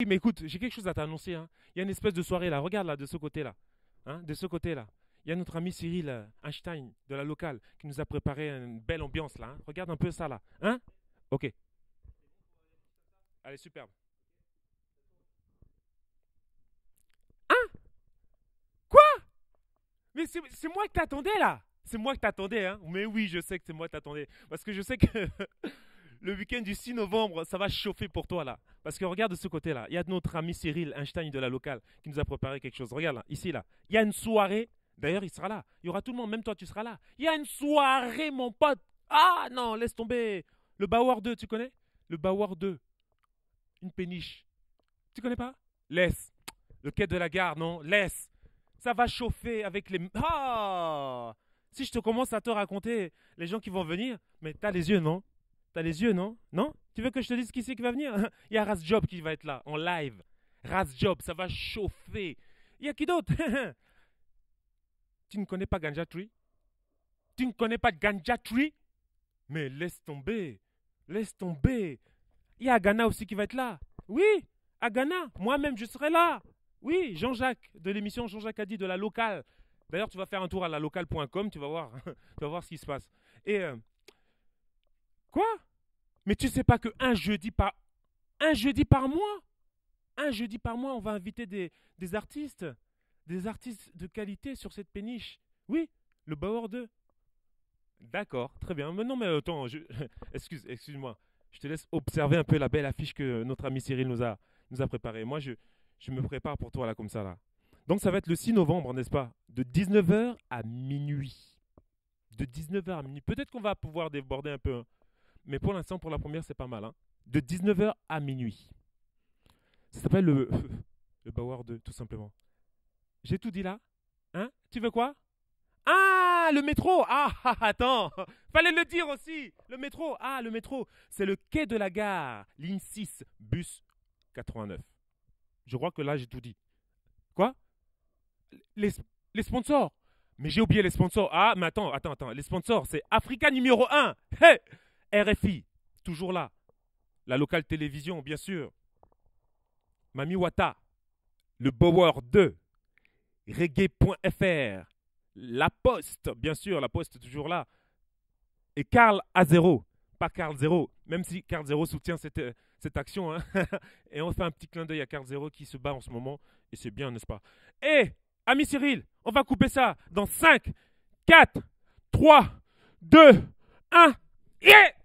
Oui, mais écoute, j'ai quelque chose à t'annoncer. hein. Il y a une espèce de soirée là. Regarde là, de ce côté-là. Hein, de ce côté-là. Il y a notre ami Cyril euh, Einstein de la locale qui nous a préparé une belle ambiance là. hein. Regarde un peu ça là. Hein? Ok. Allez, superbe. Hein? Quoi? Mais c'est moi que t'attendais là C'est moi que t'attendais, hein Mais oui, je sais que c'est moi que t'attendais. Parce que je sais que le week-end du 6 novembre, ça va chauffer pour toi là. Parce que regarde de ce côté-là, il y a notre ami Cyril Einstein de la locale qui nous a préparé quelque chose. Regarde là, ici là. Il y a une soirée. D'ailleurs, il sera là. Il y aura tout le monde, même toi, tu seras là. Il y a une soirée, mon pote. Ah non, laisse tomber. Le Bauer 2, tu connais? Le Bauer 2. Une péniche. Tu connais pas? Laisse. Le quai de la gare, non Laisse. Ça va chauffer avec les. Ah Si je te commence à te raconter les gens qui vont venir, mais t'as les yeux, non? T'as les yeux, non? Non? Tu veux que je te dise qui c'est qui va venir? Il y a Raz Job qui va être là, en live. Raz Job, ça va chauffer. Il y a qui d'autre? Tu ne connais pas Ganja Tree? Tu ne connais pas Ganja Tree? Mais laisse tomber. Laisse tomber. Il y a Agana aussi qui va être là. Oui, Agana. Moi-même, je serai là. Oui, Jean-Jacques, de l'émission Jean-Jacques a dit de la locale. D'ailleurs, tu vas faire un tour à la locale.com, tu vas voir, tu vas voir ce qui se passe. Et euh, quoi? Mais tu sais pas que un jeudi par un jeudi par mois, un jeudi par mois, on va inviter des, des artistes, des artistes de qualité sur cette péniche. Oui, le Bauer 2. D'accord, très bien. Mais non, mais attends, excuse, excuse-moi. Je te laisse observer un peu la belle affiche que notre ami Cyril nous a, nous a préparée. Moi, je, je me prépare pour toi là comme ça là. Donc ça va être le 6 novembre, n'est-ce pas? De 19h à minuit. De 19h à minuit. Peut-être qu'on va pouvoir déborder un peu. hein. Mais pour l'instant, pour la première, c'est pas mal. hein. De 19h à minuit. Ça s'appelle le, le Bauer 2, tout simplement. J'ai tout dit là Hein? Tu veux quoi? Ah, le métro Ah, ah, attends Fallait le dire aussi Le métro Ah, le métro C'est le quai de la gare, ligne 6, bus 89. Je crois que là, j'ai tout dit. Quoi? Les, les sponsors Mais j'ai oublié les sponsors. Ah, mais attends, attends, attends. Les sponsors, c'est Africa numéro 1. Hey RFI, toujours là. La locale télévision, bien sûr. Mami Wata. Le Bauer 2. Reggae.fr. La Poste, bien sûr, la Poste toujours là. Et Carl A0. Pas Carl Zero, même si Carl Zero soutient cette, euh, cette action. hein. et on fait un petit clin d'œil à Carl Zero qui se bat en ce moment. Et c'est bien, n'est-ce pas? Eh, ami Cyril, on va couper ça dans 5, 4, 3, 2, 1. Yeah